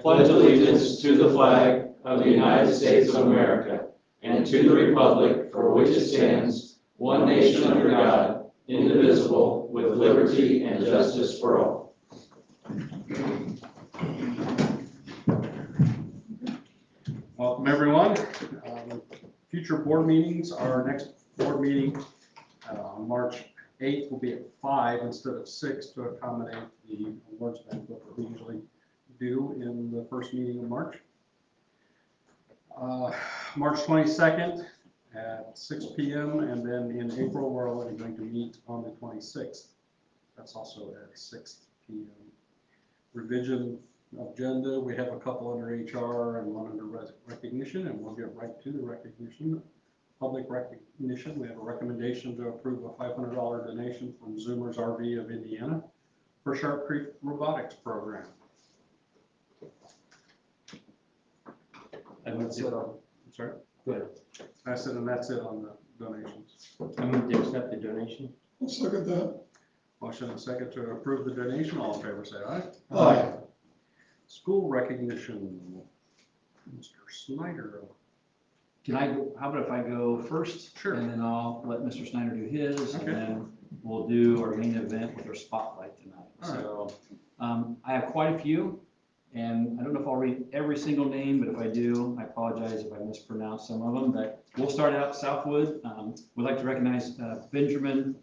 pledge allegiance to the flag of the United States of America and to the republic for which it stands, one nation under God, indivisible, with liberty and justice for all. Welcome, everyone. Um, Future board meetings, our next board meeting uh, on March 8th will be at 5 instead of 6 to accommodate the awards banquet that we usually do in the first meeting of March. Uh, March 22nd at 6 PM, and then in April, we're already going to meet on the 26th. That's also at 6 PM. Revision agenda, we have a couple under HR and one under recognition, and we'll get right to the recognition. Public recognition, we have a recommendation to approve a five hundred dollar donation from Zoomers RV of Indiana for Sharp Creek Robotics Program. I move That's it to, on, I'm sorry, go ahead. I said, and that's it on the donations. I move to accept the donation. I'll second that. Motion and second to approve the donation, all in favor say aye. Aye. School recognition, Mr. Snyder. Can I, go? how about if I go first? Sure. And then I'll let Mr. Snyder do his, and Okay. then we'll do our main event with our spotlight tonight. All right. So, um, I have quite a few, and I don't know if I'll read every single name, but if I do, I apologize if I mispronounce some of them, but we'll start out Southwood. Um, we'd like to recognize, uh, Benjamin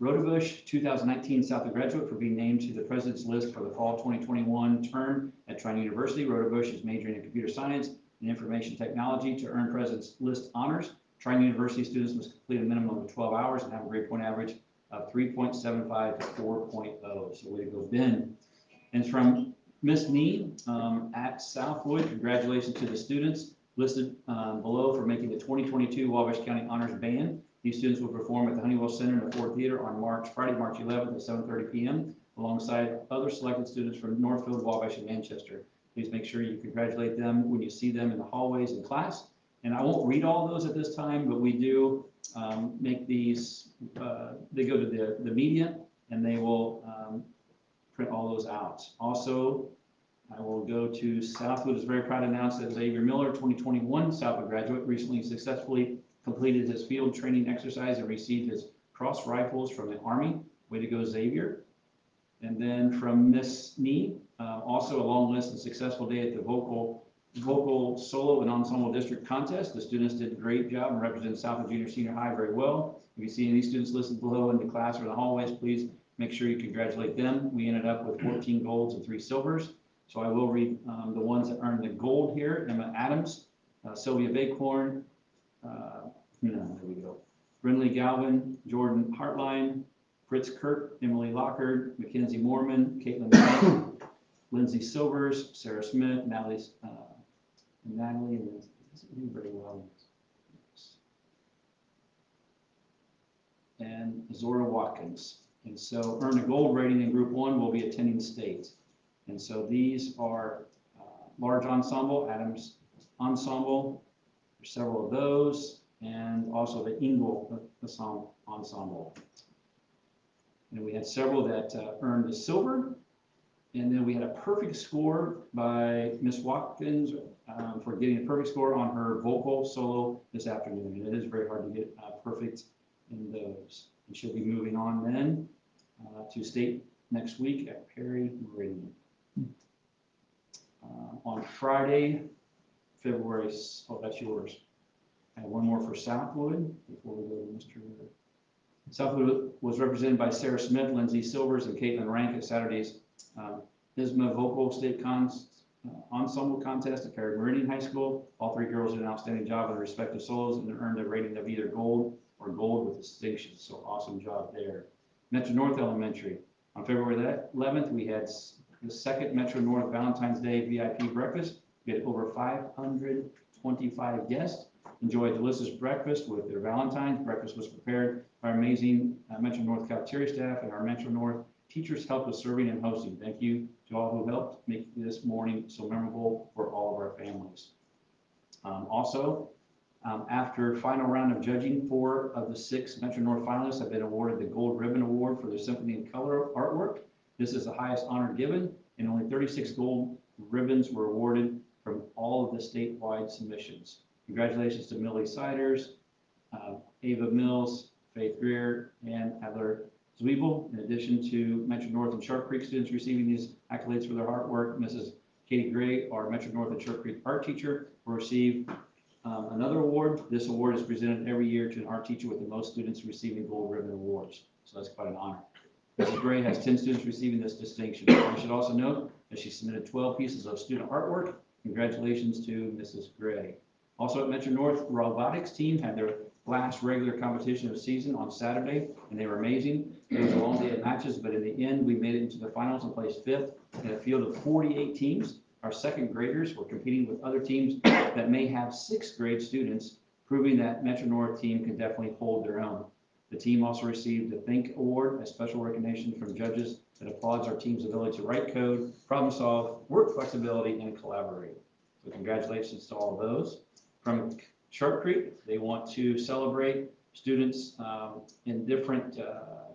Rodebush, two thousand nineteen Southwood graduate for being named to the president's list for the fall twenty twenty-one term at Trine University. Rodebush is majoring in computer science and information technology to earn President's List honors. Trine University students must complete a minimum of 12 hours and have a grade point average of 3.75 to 4.0. So way to go, Ben. And from Miss Nee um, at Southwood. Congratulations to the students listed um, below for making the 2022 Wabash County Honors Band. These students will perform at the Honeywell Center in the Ford Theater on March, Friday, March 11th at 7:30 PM, alongside other selected students from Northfield, Wabash, and Manchester. Please make sure you congratulate them when you see them in the hallways in class. And I won't read all those at this time, but we do um, make these, uh, they go to the, the media and they will um, print all those out. Also, I will go to Southwood is very proud to announce that Xavier Miller, 2021 Southwood graduate, recently successfully completed his field training exercise and received his cross rifles from the Army. Way to go, Xavier. And then from Miss Nee, uh, also a long list and successful day at the vocal, vocal solo and ensemble district contest. The students did a great job and represented Southwood Junior Senior High very well. If you see any students listed below in the class or the hallways, please make sure you congratulate them. We ended up with 14 golds and three silvers. So I will read um, the ones that earned the gold here. Emma Adams, uh, Sylvia Bacorn, uh, no, there we go. Brinley Galvin, Jordan Hartline, Fritz Kurt, Emily Lockard, Mackenzie Mormon, Caitlin Knight, Lindsay Silvers, Sarah Smith, Natalie, uh, Natalie, and doesn't do very well. And Zora Watkins. And so earn a gold rating in group one will be attending state. And so these are uh, large ensemble, Adams Ensemble, there's several of those, and also the Ingle Ensemble-. And we had several that uh, earned the silver, and then we had a perfect score by Miss Watkins um, for getting a perfect score on her vocal solo this afternoon. And it is very hard to get uh, perfect in those. And she'll be moving on then uh, to state next week at Perry Meridian. Uh, On Friday, February, oh, that's yours. Have one more for Southwood before we go to Mr. Southwood was represented by Sarah Smith, Lindsay Silvers, and Caitlin Rank at Saturday's um, ISMA Vocal State Cons uh, Ensemble Contest at Perry Meridian High School. All three girls did an outstanding job in their respective solos and earned a rating of either gold or gold with distinction. So awesome job there. Metro North Elementary. On February the 11th, we had the second Metro North Valentine's Day VIP breakfast. We had over 525 guests. Enjoy a delicious breakfast with their Valentine's. Breakfast was prepared by our amazing uh, Metro North cafeteria staff and our Metro North teachers helped with serving and hosting. Thank you to all who helped make this morning so memorable for all of our families. Um, Also, um, after final round of judging, four of the six Metro North finalists have been awarded the Gold Ribbon Award for their Symphony in Color artwork. This is the highest honor given, and only 36 gold ribbons were awarded from all of the statewide submissions. Congratulations to Millie Siders, uh, Ava Mills, Faith Greer, and Heather Zwiebel. In addition to Metro North and Sharp Creek students receiving these accolades for their hard work, Mrs. Katie Gray, our Metro North and Sharp Creek art teacher, will receive um, another award. This award is presented every year to an art teacher with the most students receiving gold ribbon awards. So that's quite an honor. Mrs. Gray has 10 students receiving this distinction. I should also note that she submitted 12 pieces of student artwork. Congratulations to Mrs. Gray. Also at Metro North, robotics team had their last regular competition of the season on Saturday, and they were amazing. It was a long day of matches, but in the end, we made it into the finals and placed fifth in a field of 48 teams. Our second graders were competing with other teams that may have sixth grade students, proving that Metro North team can definitely hold their own. The team also received the Think Award, a special recognition from judges that applauds our team's ability to write code, problem solve, work flexibility, and collaborate. So congratulations to all of those. From Sharp Creek, they want to celebrate students um, in different, uh,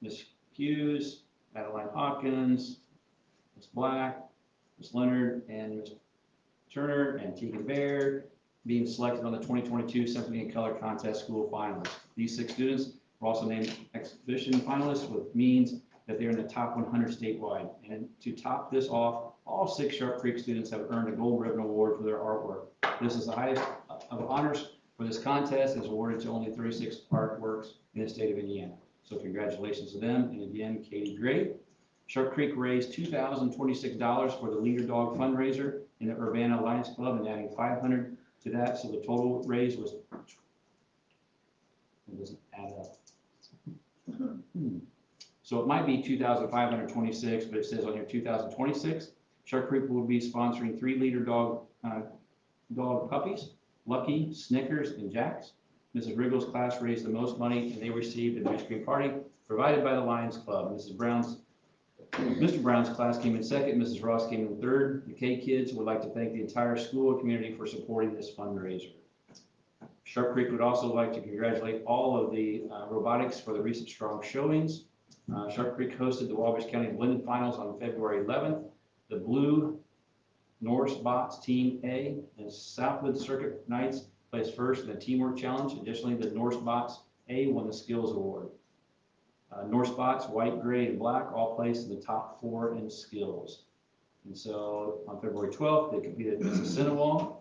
Ms. Hughes, Madeline Hawkins, Ms. Black, Ms. Leonard, and Ms. Turner, and Tegan Baird, being selected on the 2022 Symphony in Color Contest School Finalists. These six students were also named exhibition finalists, which means that they're in the top 100 statewide. And to top this off, all six Sharp Creek students have earned a gold ribbon award for their artwork. This is the highest of honors for this contest, is awarded to only 36 artworks in the state of Indiana. So congratulations to them, and again, Katie Gray. Sharp Creek raised $2,026 for the Leader Dog fundraiser in the Urbana Lions Club, and adding 500 to that, so the total raise was, it doesn't add up. Hmm. So it might be two thousand five hundred twenty-six, but it says on here two thousand twenty-six. Sharp Creek will be sponsoring three leader dog, uh, dog puppies, Lucky, Snickers, and Jacks. Mrs. Riggle's class raised the most money, and they received an ice cream party provided by the Lions Club. Mrs. Brown's, Mr. Brown's class came in second, Mrs. Ross came in third. The K Kids would like to thank the entire school community for supporting this fundraiser. Sharp Creek would also like to congratulate all of the uh, robotics for the recent strong showings. Uh, Sharp Creek hosted the Wabash County Blended Finals on February 11th. The Blue Norse Bots Team A and Southwood Circuit Knights placed first in the Teamwork Challenge. Additionally, the Norse Bots A won the Skills Award. Uh, Norse Bots, white, gray, and black, all placed in the top four in skills. And so on February 12th, they competed at Mississinewa,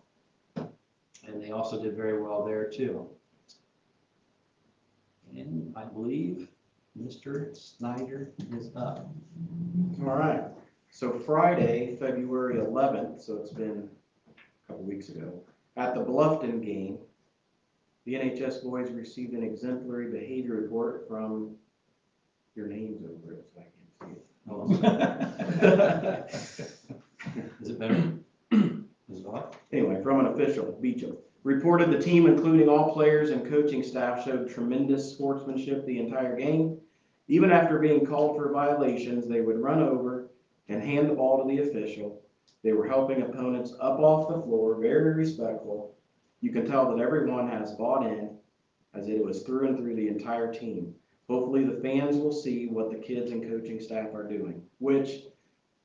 and they also did very well there too. And I believe Mr. Snyder is up. All right, so Friday, February eleventh, so it's been a couple weeks ago, at the Bluffton game, the NHS boys received an exemplary behavior report from, your name's over it, so I can't see it. Oh, Is it better? Is it off? Anyway, from an official, Beecham, reported the team, including all players and coaching staff, showed tremendous sportsmanship the entire game. Even after being called for violations, they would run over and hand the ball to the official. They were helping opponents up off the floor, very respectful. You can tell that everyone has bought in, as it was through and through the entire team. Hopefully, the fans will see what the kids and coaching staff are doing, which,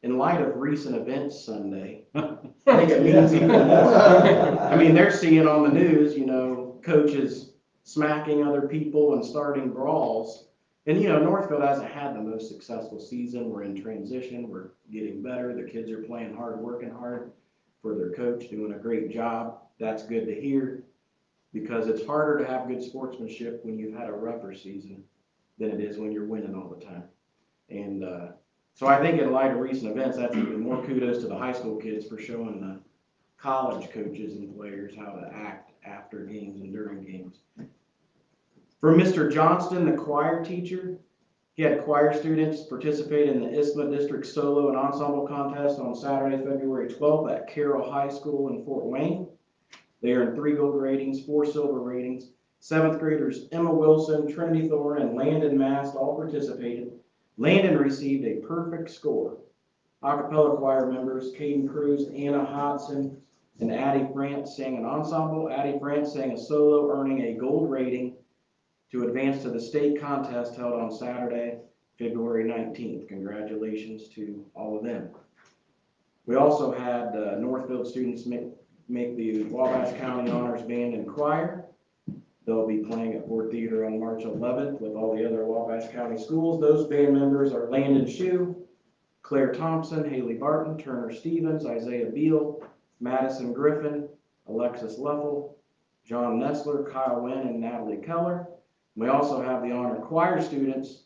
in light of recent events Sunday, I think it means even more. I mean, they're seeing on the news, you know, coaches smacking other people and starting brawls. And, you know, Northfield hasn't had the most successful season. We're in transition. We're getting better. The kids are playing hard, working hard for their coach, doing a great job. That's good to hear because it's harder to have good sportsmanship when you've had a rougher season than it is when you're winning all the time. And, uh, so I think in light of recent events, that's even more kudos to the high school kids for showing the college coaches and players how to act after games and during games. For Mr. Johnston, the choir teacher, he had choir students participate in the ISMA District Solo and Ensemble Contest on Saturday, February 12th at Carroll High School in Fort Wayne. They earned three gold ratings, four silver ratings. Seventh graders Emma Wilson, Trinity Thorne, and Landon Mast all participated. Landon received a perfect score. Acapella choir members Caden Cruz, Anna Hodson, and Addie France sang an ensemble. Addie France sang a solo, earning a gold rating to advance to the state contest held on Saturday, February 19th. Congratulations to all of them. We also had uh, Northfield students make, make the Wabash County Honors Band and Choir. They'll be playing at Ford Theater on March 11th with all the other Wabash County schools. Those band members are Landon Shu, Claire Thompson, Haley Barton, Turner Stevens, Isaiah Beal, Madison Griffin, Alexis Leffel, John Nestler, Kyle Wynn, and Natalie Keller. We also have the honor choir students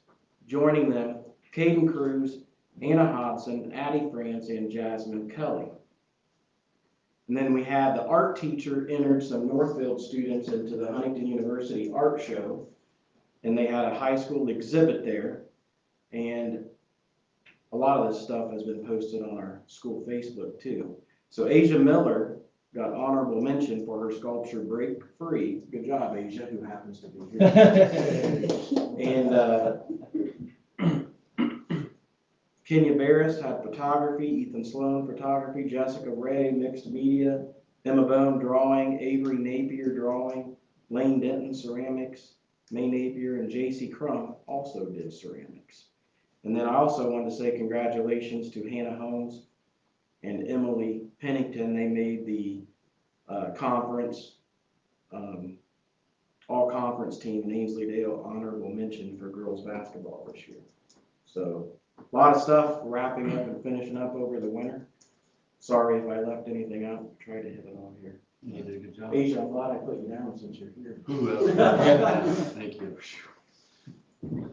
joining them, Caden Cruz, Anna Hodson, Addie France, and Jasmine Kelly. And then we had the art teacher entered some Northfield students into the Huntington University Art Show. And they had a high school exhibit there. And a lot of this stuff has been posted on our school Facebook too. So Asia Miller got honorable mention for her sculpture Break Free. Good job, Asia, who happens to be here. And, uh, Kenya Barris had photography, Ethan Sloan photography, Jessica Ray mixed media, Emma Bone drawing, Avery Napier drawing, Lane Denton ceramics, May Napier and J.C. Crump also did ceramics. And then I also wanted to say congratulations to Hannah Holmes and Emily Pennington. They made the, uh, conference, um, all-conference team in Ainsley Dale honorable mention for girls' basketball this year. So, a lot of stuff wrapping up and finishing up over the winter. Sorry if I left anything out, tried to hit it all here. You did a good job. Asia, I'm glad I put you down since you're here. Thank you.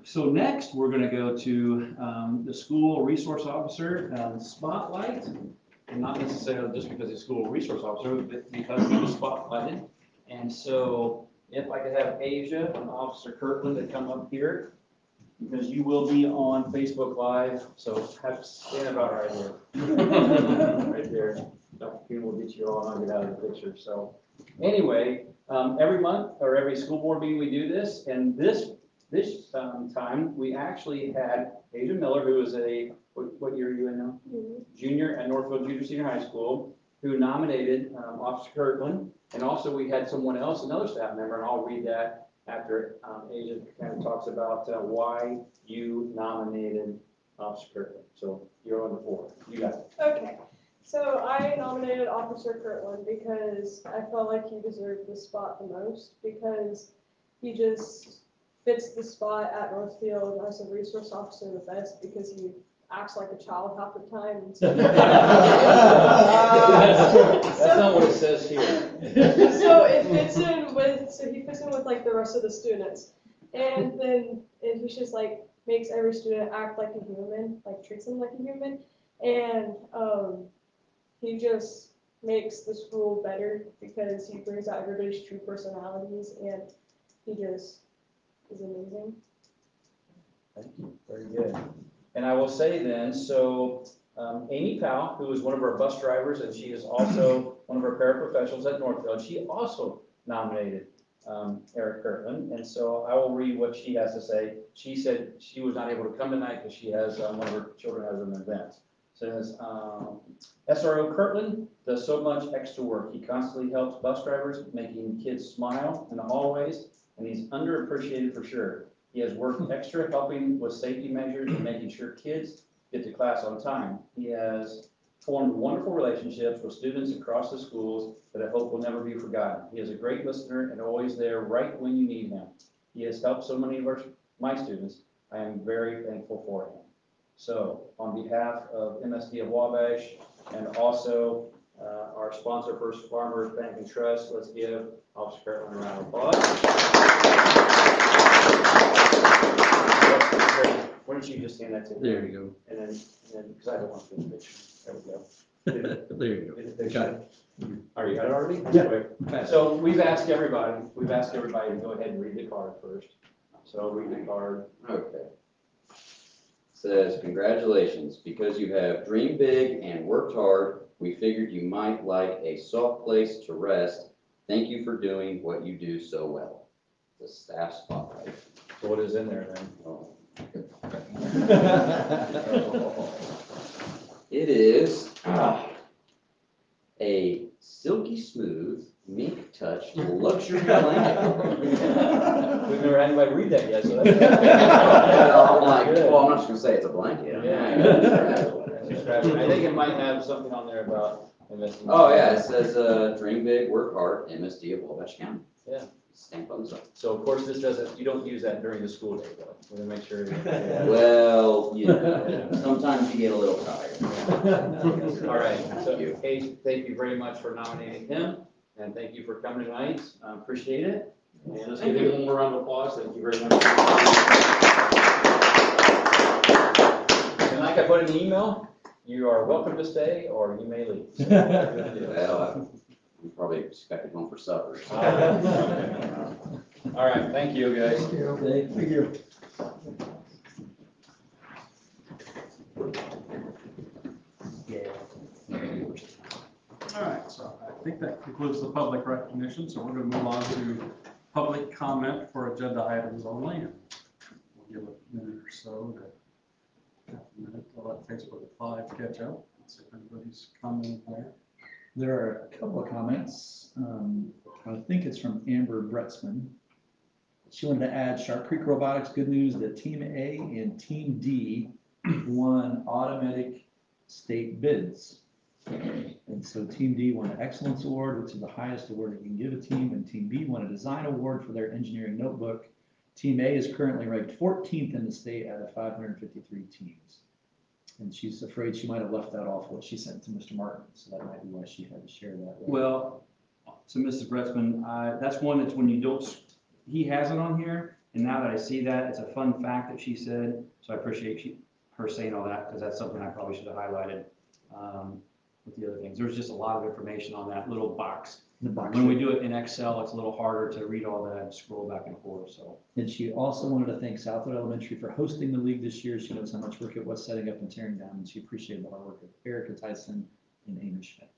So next, we're gonna go to um, the school resource officer um, spotlight. And not necessarily just because he's school resource officer, but because he was spotlighted. And so if I could have Asia and Officer Kirkland to come up here, because you will be on Facebook Live, so have, stand about right here. Right there. Dr. Kuhn will get you all, and I'll get out of the picture, so. Anyway, um, every month, or every school board meeting, we do this, and this, this, um, time, we actually had Asia Miller, who is a, what, what year are you in now? Junior at Northfield Junior Senior High School, who nominated, um, Officer Kirkland, and also we had someone else, another staff member, and I'll read that after, um, kind of talks about, uh, why you nominated Officer Kirkland, so you're on the floor, you got it. Okay, so I nominated Officer Kirtland because I felt like he deserved the spot the most because he just fits the spot at Northfield as a resource officer the best because he acts like a child half the time. and stuff. That's not what it says here. So it fits in with, so he fits in with like the rest of the students. And then, and he's just like, makes every student act like a human, like treats them like a human. And, um, he just makes the school better because he brings out everybody's true personalities and he just is amazing. Thank you, very good. And I will say then, so um, Amy Powell, who is one of our bus drivers, and she is also one of our paraprofessionals at Northfield, she also nominated um, Eric Kirkland. And so I will read what she has to say. She said she was not able to come tonight because she has, um, one of her children has an event. Says, um, SRO Kirtland does so much extra work. He constantly helps bus drivers, making kids smile in the hallways, and he's underappreciated for sure. He has worked extra helping with safety measures and making sure kids get to class on time. He has formed wonderful relationships with students across the schools that I hope will never be forgotten. He is a great listener and always there right when you need him. He has helped so many of our, my students. I am very thankful for him. So on behalf of MSD of Wabash and also uh, our sponsor, First Farmers Bank and Trust, let's give Officer Kirtland a round of applause. Why don't you just stand that to me? There you And then, and then, because I don't want to do the picture. There we go. go. There you Get the picture. Are you got it already? Yeah. Okay. So we've asked everybody, we've asked everybody to go ahead and read the card first. So read the card. Okay. Says, congratulations, because you have dreamed big and worked hard, we figured you might like a soft place to rest. Thank you for doing what you do so well. The staff spotlight. So what is in there then? Oh. It is ah, a silky smooth, mink touch luxury blanket. We've never had anybody read that yet, so I'm like, that's. well, I'm not just gonna say it's a blanket. I'm Yeah. I think it might have something on there about MSD. Oh, yeah, it says, uh, dream big, work hard, MSD of Wabash County. Yeah. Stamp on the side. So of course, this doesn't, you don't use that during the school day though. We're gonna make sure. Well, you know, sometimes you get a little tired. All right, so, Thank you. Hayes, thank you very much for nominating him, and thank you for coming tonight, I appreciate it. And let's give him one more round of applause, thank you very much. And like I put in the email, you are welcome to stay, or you may leave. So, whatever you. Well, I'm probably expected home for supper. so. All right, thank you, guys. Thank you. All right, so I think that concludes the public recognition, so we're gonna move on to public comment for agenda items only. and We'll give a minute or so to, half a minute to let Facebook Live catch up, see if anybody's commenting there. There are a couple of comments. Um, I think it's from Amber Bretzman. She wanted to add Sharp Creek Robotics, good news that Team A and Team D won automatic state bids. And so Team D won an excellence award, which is the highest award you can give a team, and Team B won a design award for their engineering notebook. Team A is currently ranked fourteenth in the state out of five hundred and fifty-three teams. And she's afraid she might have left that off what she sent to Mr. Martin, so that might be why she had to share that. Well, so Mrs. Bretzman, that's one that's when you don't, he has it on here, and now that I see that, it's a fun fact that she said, so I appreciate she, her saying all that, because that's something I probably should have highlighted, um, with the other things. There's just a lot of information on that little box. The box. When we do it in Excel, it's a little harder to read all that and scroll back and forth, so. And she also wanted to thank Southwood Elementary for hosting the league this year. She knows how much work it was setting up and tearing down, and she appreciated the hard work of Erica Tyson and Amy Schmidt.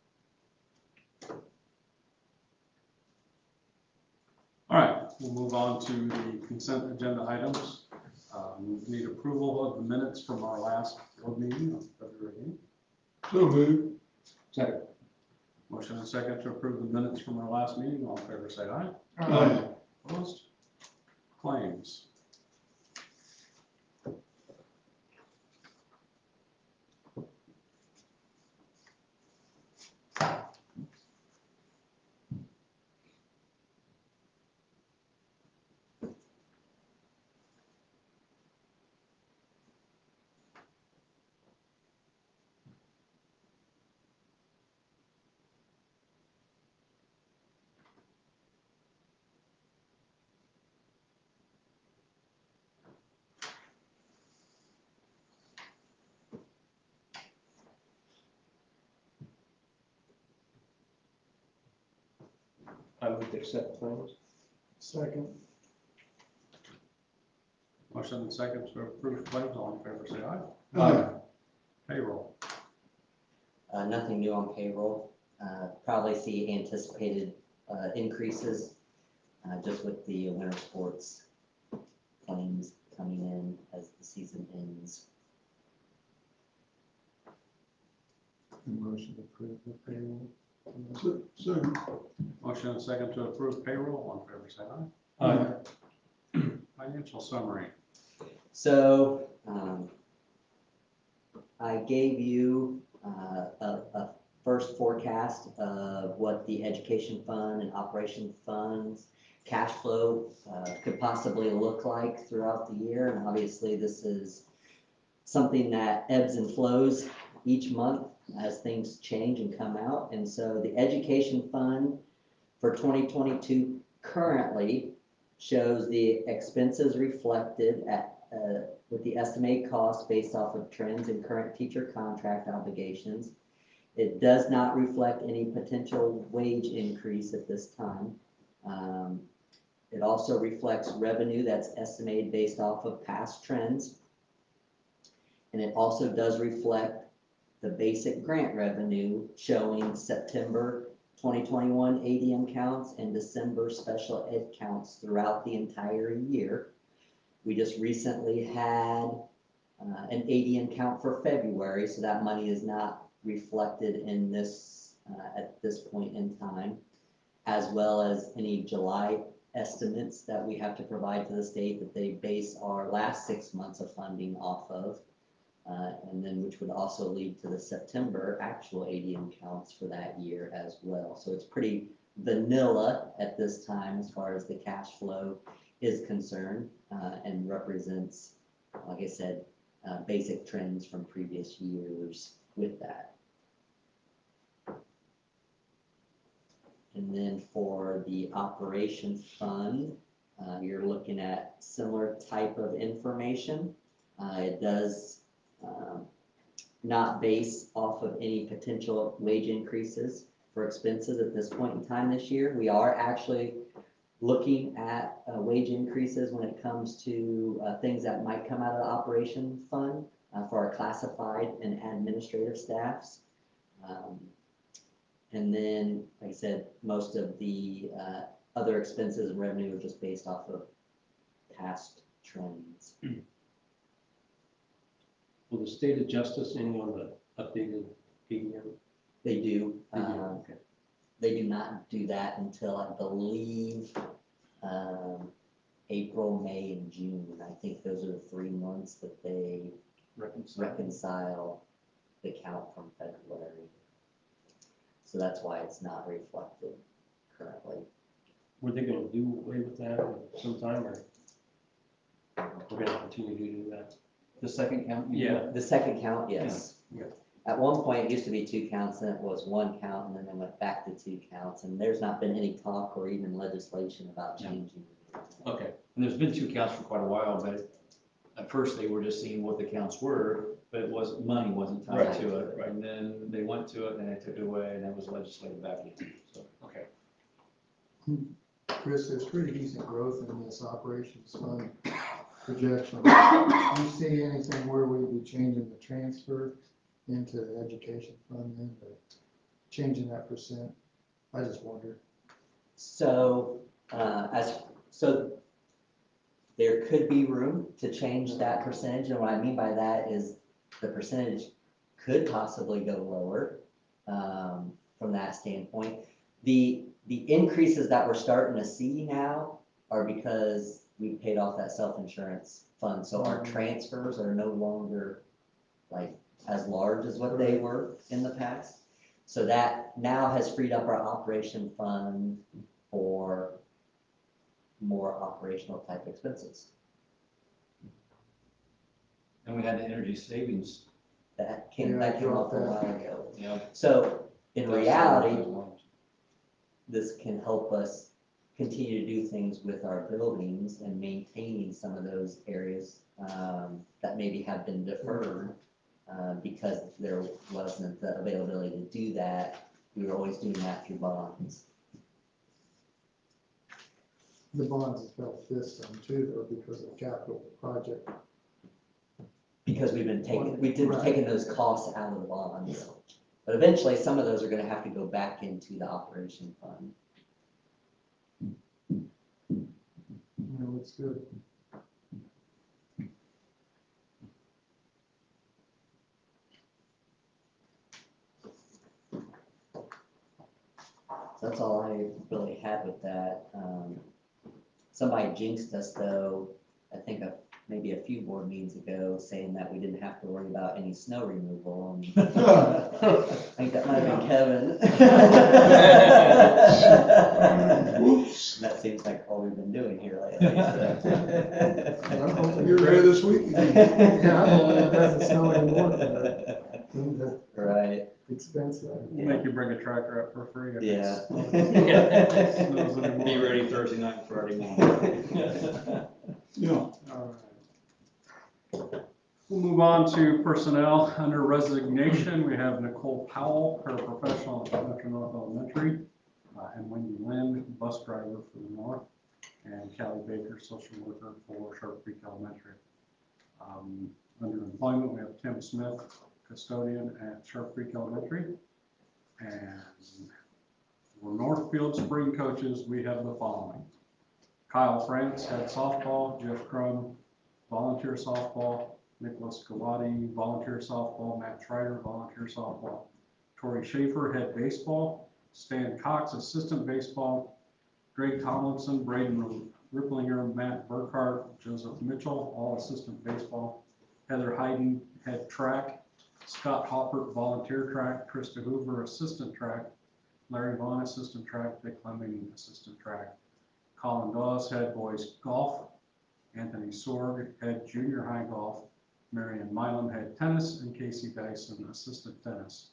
All right, we'll move on to the consent agenda items. Um, Need approval of the minutes from our last board meeting on February 8th. So moved. Second. Motion and second to approve the minutes from our last meeting. All in favor, say aye. Aye. Opposed? Claims. I move to accept claims. Second. Motion and second to approve claims. All in favor, say aye. Aye. Payroll. Uh, nothing new on payroll. Uh, probably see anticipated, uh, increases, uh, just with the winter sports claims coming in as the season ends. Motion to approve the payroll. Motion and second to approve payroll. All in favor, say aye. Financial summary. So, um, I gave you, uh, a, a first forecast of what the education fund and operation funds cash flow, uh, could possibly look like throughout the year. And obviously, this is something that ebbs and flows each month as things change and come out. And so the education fund for twenty twenty-two currently shows the expenses reflected at, uh, with the estimated cost based off of trends and current teacher contract obligations. It does not reflect any potential wage increase at this time. Um, It also reflects revenue that's estimated based off of past trends. And it also does reflect the basic grant revenue showing September 2021 ADM counts and December special ed counts throughout the entire year. We just recently had uh, an ADM count for February, so that money is not reflected in this, uh, at this point in time, as well as any July estimates that we have to provide to the state that they base our last six months of funding off of. Uh, and then which would also lead to the September actual ADM counts for that year as well. So it's pretty vanilla at this time as far as the cash flow is concerned, uh, and represents, like I said, uh, basic trends from previous years with that. And then for the operations fund, uh, you're looking at similar type of information. Uh, it does, um, not based off of any potential wage increases for expenses at this point in time this year. We are actually looking at, uh, wage increases when it comes to, uh, things that might come out of the operation fund, uh, for our classified and administrative staffs. Um, and then, like I said, most of the uh, other expenses and revenue are just based off of past trends. Will the state adjust us any on the updated ADM? They do, They do, um, okay. they do not do that until, I believe, um, April, May, and June. I think those are the three months that they Reconcile. reconcile the count from February. So that's why it's not reflected currently. Were they gonna do away with that sometime, or we're gonna continue to do that? The second count? you mean? Yeah. The second count, yes. Yeah. At one point, it used to be two counts, then it was one count, and then they went back to two counts, and there's not been any talk or even legislation about Yeah. changing. Okay, And there's been two counts for quite a while, but at first they were just seeing what the counts were, but it wasn't, money wasn't tied Right, to it. right. And then they went to it and they took it away and that was legislated back in, so. okay. Hmm. Chris, there's pretty decent growth in this operations fund projection. Do you see anything where we'd be changing the transfer into the education fund then, or changing that percent? I just wonder. So, uh, as, so there could be room to change that percentage, and what I mean by that is the percentage could possibly go lower, um, from that standpoint. The, the increases that we're starting to see now are because we paid off that self-insurance fund, so our mm-hmm. transfers are no longer like as large as what they were in the past. So that now has freed up our operation fund for more operational type expenses. And we had the energy savings, That came, Yeah, that came up a while ago. you know. So in reality, this can help us continue to do things with our buildings and maintaining some of those areas um, that maybe have been deferred uh, because there wasn't the availability to do that. We were always doing that through bonds. The bonds have helped this some too, though, because of capital project. Because we've been taking, we've been Right. taking those costs out of the bonds. But eventually, some of those are gonna have to go back into the operation fund. It's good. That's all I really had with that. Um, Somebody jinxed us though, I think a, maybe a few board meetings ago, saying that we didn't have to worry about any snow removal. and I think that might have been Kevin. That seems like all we've been doing here lately. I'm hoping you're ready this week. Yeah, I'm hoping it doesn't snow anymore. The Right, expensive. We'll make you bring a tractor up for free. if yeah. it's- snows anymore. Be ready Thursday night and Friday morning. Yeah. All right. Uh, We'll move on to personnel. Under resignation, we have Nicole Powell, paraprofessional at Metro North Elementary, uh, and Wendy Lynn, bus driver for the North, and Callie Baker, social worker for Sharp Creek Elementary. Um, Under employment, we have Tim Smith, custodian at Sharp Creek Elementary. And for Northfield Spring coaches, we have the following. Kyle France, head softball, Jeff Crum, volunteer softball, Nicholas Galati, volunteer softball, Matt Schreider, volunteer softball, Tori Schaefer, head baseball, Stan Cox, assistant baseball, Greg Tomlinson, Braden Ripplinger, Matt Burkhart, Joseph Mitchell, all assistant baseball, Heather Hayden head track, Scott Hopper, volunteer track, Krista Hoover, assistant track, Larry Vaughn, assistant track, Vic Fleming, assistant track, Colin Dawes, head boys golf, Anthony Sorg, head junior high golf, Marion Mylum, head tennis, and Casey Dyson, assistant tennis.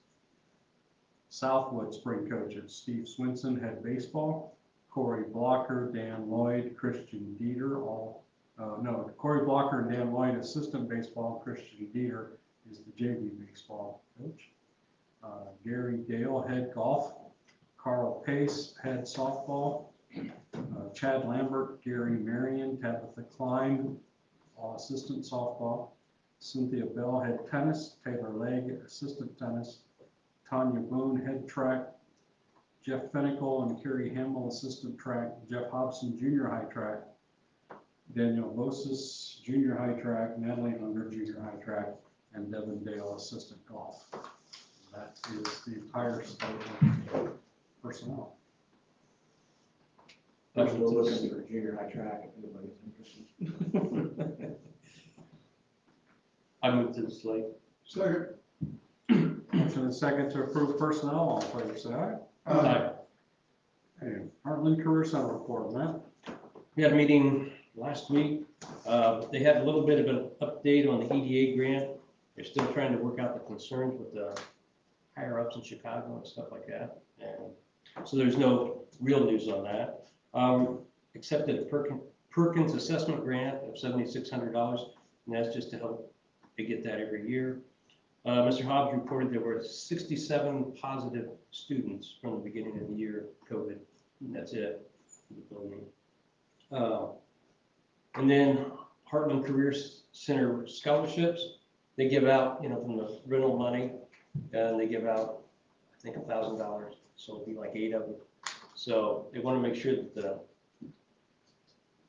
Southwood spring coaches, Steve Swinson, head baseball, Corey Blocker, Dan Lloyd, Christian Dieter, all, uh, no, Corey Blocker and Dan Lloyd, assistant baseball, Christian Dieter is the JV baseball coach. Uh, Gary Dale, head golf, Carl Pace, head softball, uh, Chad Lambert, Gary Marion, Tabitha Klein, all assistant softball, Cynthia Bell, head tennis, Taylor Legg, assistant tennis, Tanya Boone, head track, Jeff Fenical and Kerry Hamel, assistant track, Jeff Hobson, junior high track, Daniel Bosis, junior high track, Natalie Unger, junior high track, and Devin Dale, assistant golf. That is the entire state of personnel. I'm looking for junior high track if anybody's interested. I moved to the slate. Second. Motion and second to approve personnel, all in favor, say aye. Aye. Okay, Heartland Career Center report, Matt. We had a meeting last week. Uh, They had a little bit of an update on the EDA grant. They're still trying to work out the concerns with the higher ups in Chicago and stuff like that. And so there's no real news on that. Um, Accepted a Perkins, Perkins Assessment Grant of seventy-six hundred dollars, and that's just to help they get that every year. Uh, Mr. Hobbs reported there were sixty-seven positive students from the beginning of the year, COVID, that's it. Uh, And then Heartland Career Center scholarships, they give out, you know, from the rental money, and they give out, I think, a thousand dollars, so it'll be like eight of them. So they want to make sure that the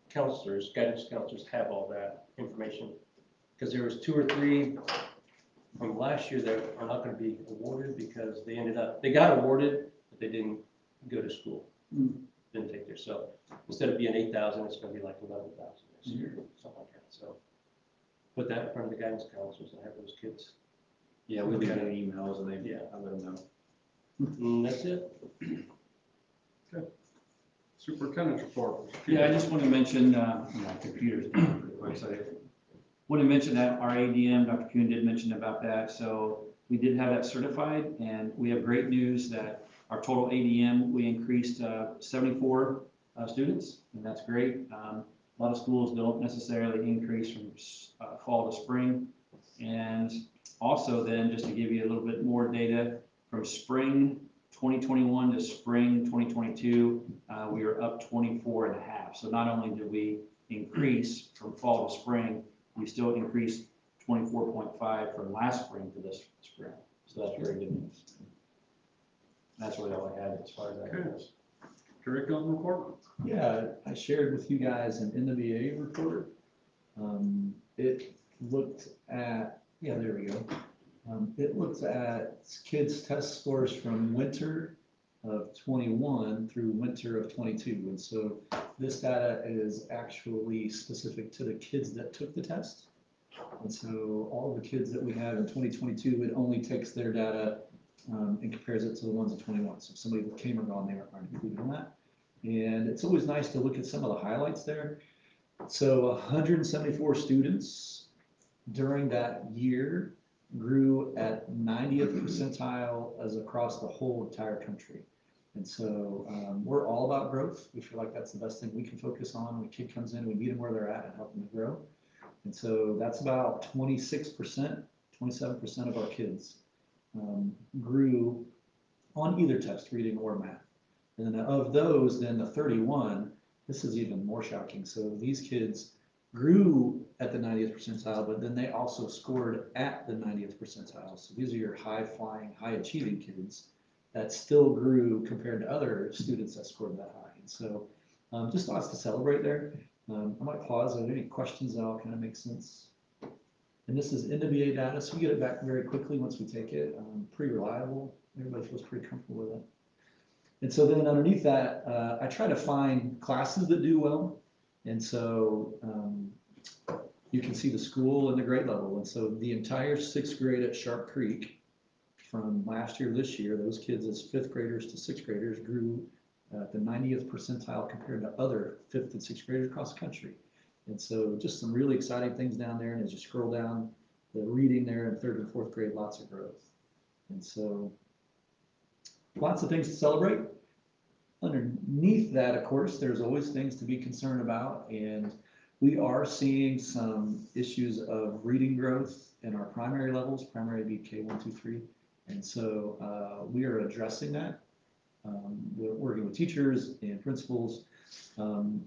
counselors, guidance counselors have all that information. Because there was two or three from last year that are not going to be awarded because they ended up, they got awarded, but they didn't go to school. Hmm. Didn't take their, so instead of being eight thousand, it's going to be like eleven thousand next year, hmm. something like that, so. Put that in front of the guidance counselors and have those kids. Yeah, we've get emails and they, Yeah. I let them know. And that's it. Superintendent's report. Yeah, I just want to mention, uh, my computer's down pretty quick, so I want to mention that our ADM, Dr. Kuhn did mention about that, so we did have that certified, and we have great news that our total ADM, we increased, uh, seventy-four, uh, students, and that's great. Um, a lot of schools don't necessarily increase from, uh, fall to spring. And also then, just to give you a little bit more data, from spring 2021 to spring 2022, uh, we are up 24 and a half. So not only did we increase from fall to spring, we still increased 24.5 from last spring to this spring. So that's very good news. That's really all I had as far as that goes. Curriculum report. Yeah, I shared with you guys an NWEA report. Um, it looked at, yeah, there we go. Um, it looked at kids' test scores from winter of twenty-one through winter of twenty-two. And so this data is actually specific to the kids that took the test. And so all the kids that we have in twenty twenty-two, it only takes their data um, and compares it to the ones in twenty-one. So if somebody came or gone, they aren't included in that. And it's always nice to look at some of the highlights there. So hundred and seventy-four students during that year grew at ninetieth percentile as across the whole entire country. And so um, we're all about growth. We feel like that's the best thing we can focus on. When a kid comes in, we meet them where they're at and help them to grow. And so that's about twenty-six percent, twenty-seven percent of our kids um, grew on either test, reading or math. And then of those, then the thirty-one, this is even more shocking. So these kids grew at the ninetieth percentile, but then they also scored at the ninetieth percentile. So these are your high-flying, high-achieving kids that still grew compared to other students that scored that high. And so um, just lots to celebrate there. Um, I might pause. Are there any questions that all kind of make sense? And this is NWEA data, so we get it back very quickly once we take it. Um, pretty reliable. Everybody feels pretty comfortable with it. And so then underneath that, uh, I try to find classes that do well. And so um, you can see the school and the grade level. And so the entire sixth grade at Sharp Creek, from last year this year, those kids as fifth graders to sixth graders grew at the ninetieth percentile compared to other fifth and sixth graders across the country. And so just some really exciting things down there. And as you scroll down, the reading there in third and fourth grade, lots of growth. And so lots of things to celebrate. Underneath that, of course, there's always things to be concerned about. And we are seeing some issues of reading growth in our primary levels, primary BK one, two, three. And so uh, we are addressing that. Um, We're working with teachers and principals. Um,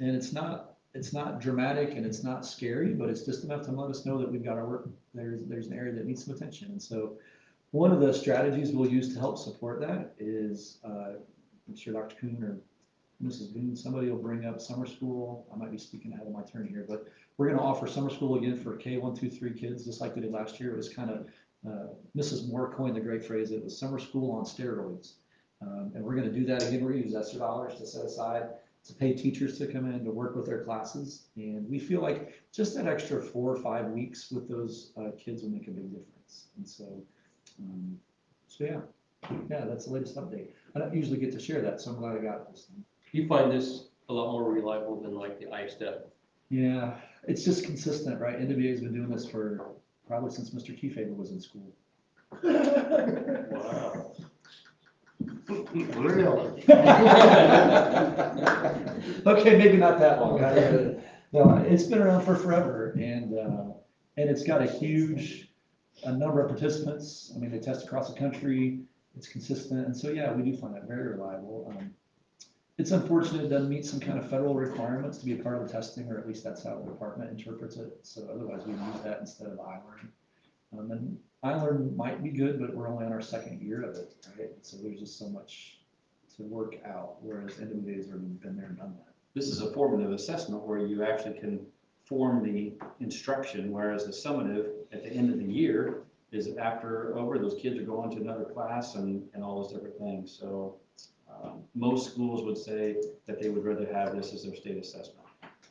And it's not, it's not dramatic and it's not scary, but it's just enough to let us know that we've got our work, there's, there's an area that needs some attention. And so one of the strategies we'll use to help support that is, uh, I'm sure Dr. Kuhn or Mrs. Boone, somebody will bring up summer school. I might be speaking ahead of my turn here, but we're gonna offer summer school again for K one, two, three kids, just like we did last year. It was kind of, uh, Mrs. Moore coined the great phrase, it was summer school on steroids. Um, and we're gonna do that again. We're gonna use ESSER dollars to set aside to pay teachers to come in to work with their classes. And we feel like just that extra four or five weeks with those, uh, kids will make a big difference. And so, um, so yeah, yeah, that's the latest update. I don't usually get to share that, so I'm glad I got this time. You find this a lot more reliable than like the ISTEP? Yeah, it's just consistent, right? NWEA's been doing this for probably since Mr. Keyfaber was in school. Wow. Really? Okay, maybe not that long. No, it's been around for forever and, uh, and it's got a huge, a number of participants. I mean, they test across the country. It's consistent. And so, yeah, we do find that very reliable. Um, It's unfortunate it doesn't meet some kind of federal requirements to be a part of the testing, or at least that's how the department interprets it. So otherwise we use that instead of iLearn. Um, and iLearn might be good, but we're only on our second year of it, right? So there's just so much to work out, whereas NWEA's already been there and done that. This is a formative assessment where you actually can form the instruction, whereas the summative at the end of the year is after over, those kids are going to another class and, and all those different things. So um, most schools would say that they would rather have this as their state assessment.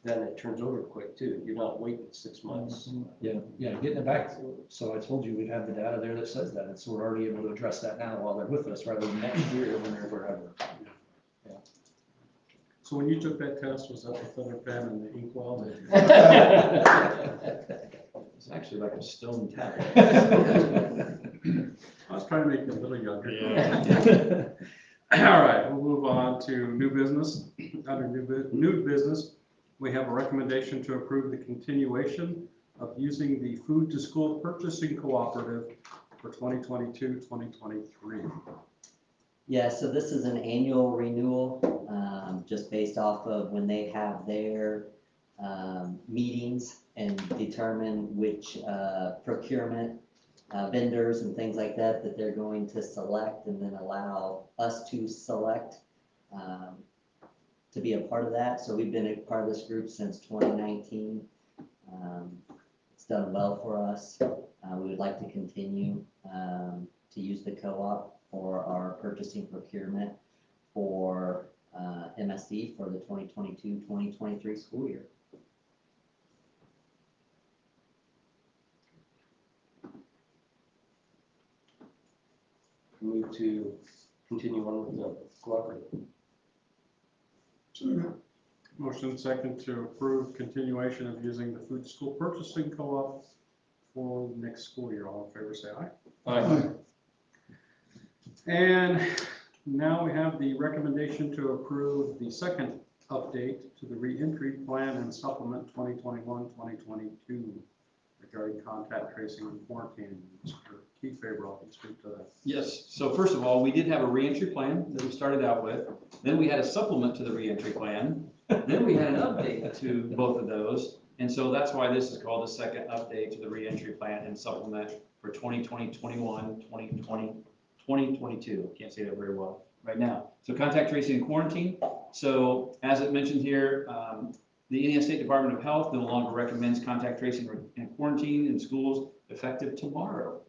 Then it turns over quick too. You're not waiting six months. Yeah, yeah, getting it back, so I told you we'd have the data there that says that, and so we're already able to address that now while they're with us, rather than next year when they're wherever. So when you took that test, was that the feather pen and the inkwell? It's actually like a stone tablet. I was trying to make you a little younger. All right, we'll move on to new business. Under new, bu- new business, we have a recommendation to approve the continuation of using the Food to School Purchasing Cooperative for 2022, 2023. Yeah, so this is an annual renewal, um, just based off of when they have their, um, meetings and determine which, uh, procurement, uh, vendors and things like that, that they're going to select and then allow us to select, um, to be a part of that. So we've been a part of this group since twenty nineteen. Um, it's done well for us. Uh, we would like to continue, um, to use the co-op for our purchasing procurement for uh, MSD for the 2022-2023 school year. Move to continue on with the cooperative. Motion second to approve continuation of using the Food School Purchasing Co-op for next school year. All in favor, say aye. Aye. And now we have the recommendation to approve the second update to the reentry plan and supplement 2021, 2022 regarding contact tracing and quarantine. Mr. I'll speak to that. Yes, so first of all, we did have a reentry plan that we started out with. Then we had a supplement to the reentry plan. Then we had an update to both of those. And so that's why this is called the second update to the reentry plan and supplement for 2020, 21, 2020, 2022. Can't say that very well right now. So contact tracing and quarantine. So as it mentioned here, um, the Indiana State Department of Health no longer recommends contact tracing and quarantine in schools effective tomorrow.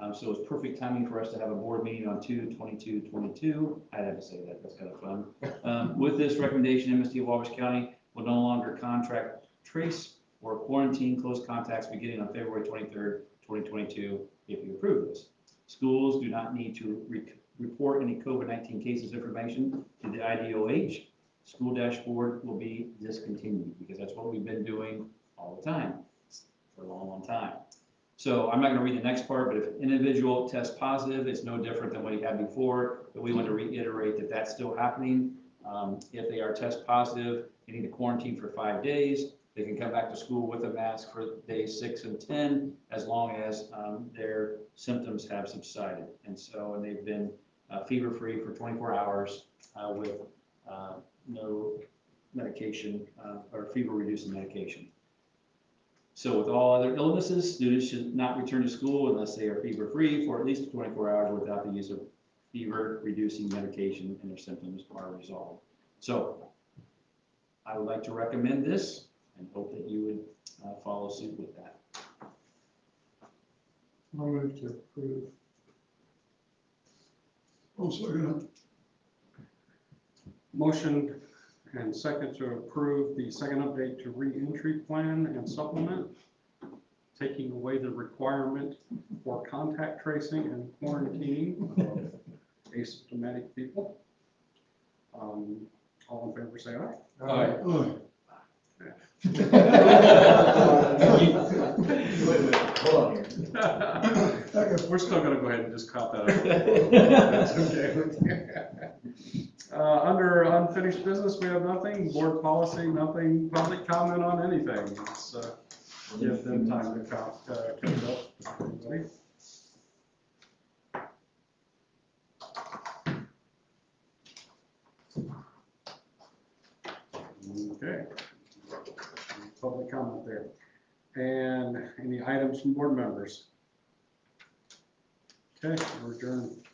Um, so it's perfect timing for us to have a board meeting on 2/22/22. I had to say that, that's kind of fun. Um, with this recommendation, MSD of Wabash County will no longer contract trace or quarantine close contacts beginning on February twenty-third, twenty twenty-two, if you approve this. Schools do not need to re- report any COVID-19 cases information to the IDOH. School dashboard will be discontinued, because that's what we've been doing all the time, for a long, long time. So I'm not gonna read the next part, but if an individual tests positive, it's no different than what he had before, but we want to reiterate that that's still happening. Um, if they are test positive, they need to quarantine for five days. They can come back to school with a mask for days six and ten, as long as, um, their symptoms have subsided. And so, and they've been, uh, fever-free for twenty-four hours, uh, with, uh, no medication, uh, or fever-reducing medication. So with all other illnesses, students should not return to school unless they are fever-free for at least twenty-four hours without the use of fever-reducing medication and their symptoms are resolved. So I would like to recommend this and hope that you would uh, follow suit with that. I'll move to approve. Oh, second. Motion and second to approve the second update to reentry plan and supplement, taking away the requirement for contact tracing and quarantining of asymptomatic people. Um, All in favor, say aye. Aye. Hold on here. We're still gonna go ahead and just cop that out. That's okay. Uh, under unfinished business, we have nothing, board policy, nothing, public comment on anything. Let's, uh, give them time to count, uh, catch up. Everybody. Okay. Public comment there. And any items from board members? Okay, we're adjourned.